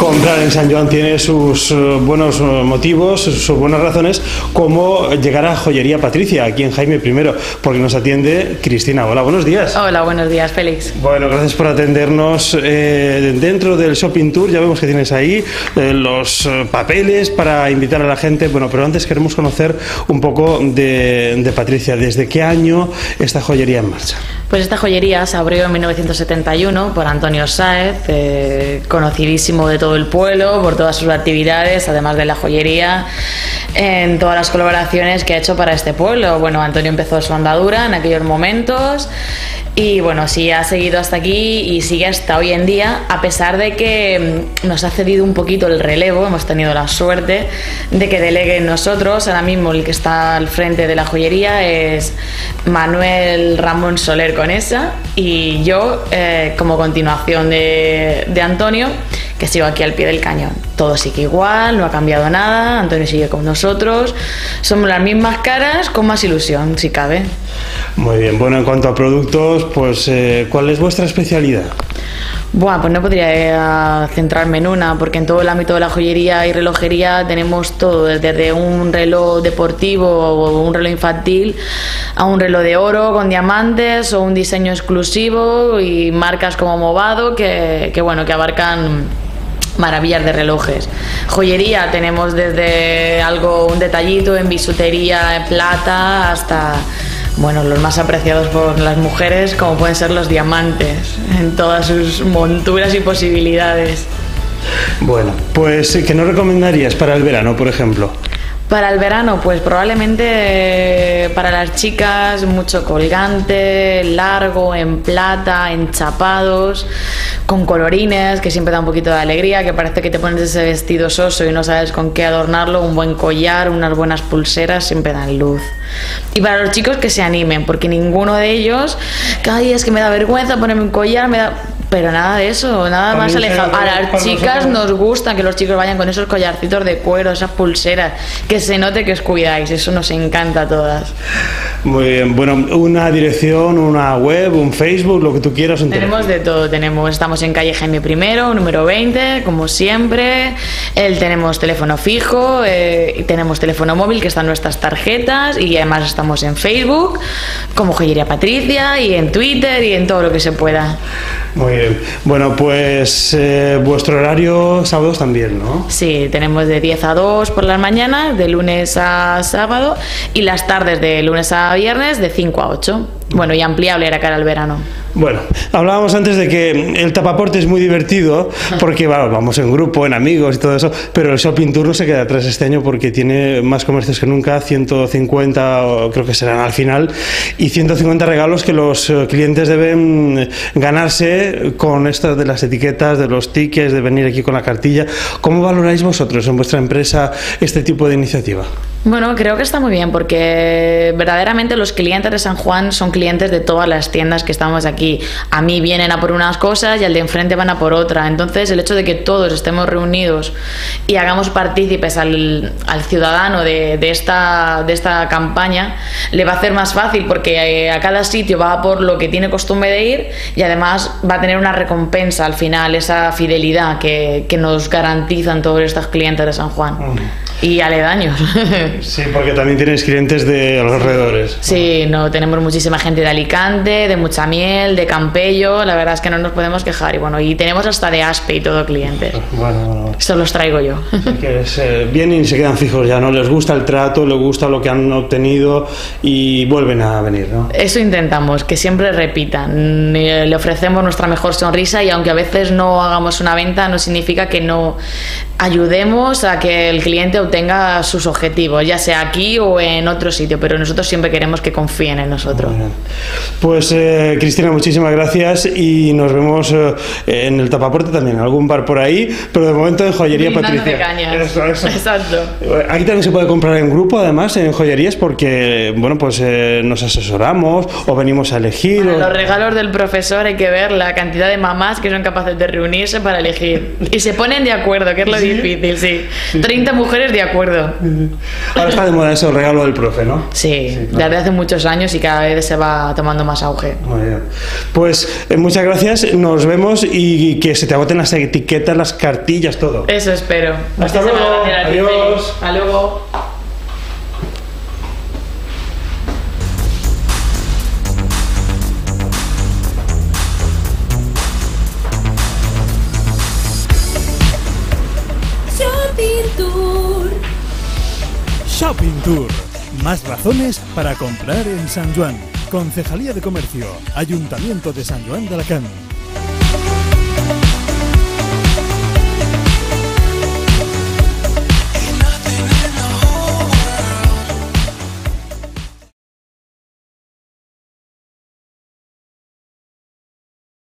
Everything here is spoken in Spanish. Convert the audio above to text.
comprar en San Joan tiene sus eh, buenos eh, motivos, sus buenas razones, como llegar a Joyería Patricia, aquí en Jaime I, porque nos atiende Cristina. Hola, buenos días. Hola, buenos días, Félix. Bueno, gracias por atendernos. Eh, dentro del Shopping Tour ya vemos que tienes ahí los papeles para invitar a la gente. Bueno, pero antes queremos conocer un poco de, de Patricia. ¿Desde qué año esta joyería en marcha? Pues esta joyería se abrió en 1971 por Antonio Sáez, eh, conocidísimo de todo el pueblo por todas sus actividades, además de la joyería, en todas las colaboraciones que ha hecho para este pueblo. Bueno, Antonio empezó su andadura en aquellos momentos y bueno, sí ha seguido hasta aquí y sigue hasta hoy en día, a pesar de que mm, nos ha cedido un poquito el relevo, hemos tenido la suerte de que deleguen nosotros. Ahora mismo el que está al frente de la joyería es Manuel Ramón Soler Conesa y yo eh, como continuación de, de Antonio que sigo aquí al pie del cañón. Todo sigue igual, no ha cambiado nada, Antonio sigue con nosotros, somos las mismas caras con más ilusión, si cabe. Muy bien, bueno, en cuanto a productos, pues eh, ¿cuál es vuestra especialidad? Bueno, pues no podría centrarme en una, porque en todo el ámbito de la joyería y relojería tenemos todo, desde un reloj deportivo o un reloj infantil a un reloj de oro con diamantes o un diseño exclusivo y marcas como Movado que, que bueno, que abarcan maravillas de relojes. Joyería tenemos desde algo, un detallito en bisutería, en plata, hasta bueno, los más apreciados por las mujeres, como pueden ser los diamantes, en todas sus monturas y posibilidades. Bueno, pues ¿qué nos recomendarías para el verano, por ejemplo? Para el verano, pues probablemente eh, para las chicas mucho colgante, largo, en plata, enchapados, con colorines, que siempre da un poquito de alegría, que parece que te pones ese vestido soso y no sabes con qué adornarlo, un buen collar, unas buenas pulseras, siempre dan luz. Y para los chicos que se animen, porque ninguno de ellos, que ay, es que me da vergüenza ponerme un collar, me da pero nada de eso, nada más alejado. A las chicas nos gusta que los chicos vayan con esos collarcitos de cuero, esas pulseras, que se note que os cuidáis, eso nos encanta a todas. Muy bien, bueno, una dirección, una web, un Facebook, lo que tú quieras. tenemos de todo, tenemos, estamos en calle Jaime I, número 20, como siempre. El, tenemos teléfono fijo, eh, tenemos teléfono móvil que están nuestras tarjetas y además estamos en Facebook, como Joyería Patricia, y en Twitter y en todo lo que se pueda. Muy bien. Bueno, pues eh, vuestro horario sábados también, ¿no? Sí, tenemos de 10 a 2 por las mañanas, de lunes a sábado, y las tardes de lunes a viernes de 5 a 8. Bueno, y ampliable era cara al verano. Bueno, hablábamos antes de que el tapaporte es muy divertido porque vamos en grupo, en amigos y todo eso, pero el shopping tour no se queda atrás este año porque tiene más comercios que nunca, 150 creo que serán al final, y 150 regalos que los eh, clientes deben ganarse con estas de las etiquetas, de los tickets, de venir aquí con la cartilla. ¿Cómo valoráis vosotros en vuestra empresa este tipo de iniciativa? Bueno, creo que está muy bien porque verdaderamente los clientes de San Juan son clientes de todas las tiendas que estamos aquí. A mí vienen a por unas cosas y al de enfrente van a por otra. Entonces el hecho de que todos estemos reunidos y hagamos partícipes al, ciudadano de, esta, de esta campaña le va a hacer más fácil porque eh, a cada sitio va por lo que tiene costumbre de ir y además va a tener una recompensa al final, esa fidelidad que, nos garantizan todos estos clientes de San Juan. Y aledaños. Sí, porque también tienes clientes de alrededores. Sí, no, tenemos muchísima gente de Alicante, de Mucha Miel, de Campello, la verdad es que no nos podemos quejar. Y bueno, y tenemos hasta de Aspe y todo clientes. Bueno, bueno. Esto los traigo yo. Que se, vienen y se quedan fijos ya, ¿no? Les gusta el trato, les gusta lo que han obtenido y vuelven a venir, ¿no? Eso intentamos, que siempre repitan. Le ofrecemos nuestra mejor sonrisa y aunque a veces no hagamos una venta, no significa que no ayudemos a que el cliente obtenga sus objetivos, ya sea aquí o en otro sitio, pero nosotros siempre queremos que confíen en nosotros. Pues eh, Cristina, muchísimas gracias y nos vemos eh, en el tapaporte también, en algún bar por ahí, pero de momento en Joyería Patricia. Exacto. Aquí también se puede comprar en grupo, además, en joyerías, porque bueno, pues eh, nos asesoramos o venimos a elegir. Los regalos del profesor hay que ver la cantidad de mamás que son capaces de reunirse para elegir y se ponen de acuerdo, que es lo difícil, sí. 30 mujeres de de acuerdo. Ahora está de moda eso, regalo del profe, ¿no? Sí, desde hace muchos años y cada vez se va tomando más auge. Muy bien. Pues eh, muchas gracias, nos vemos y que se te agoten las etiquetas, las cartillas, todo. Eso espero. Hasta Muchísimas luego. gracias a ti, Adiós. Hasta luego. Shopping Tour. Más razones para comprar en San Juan. Concejalía de Comercio. Ayuntamiento de San Juan de Alacant.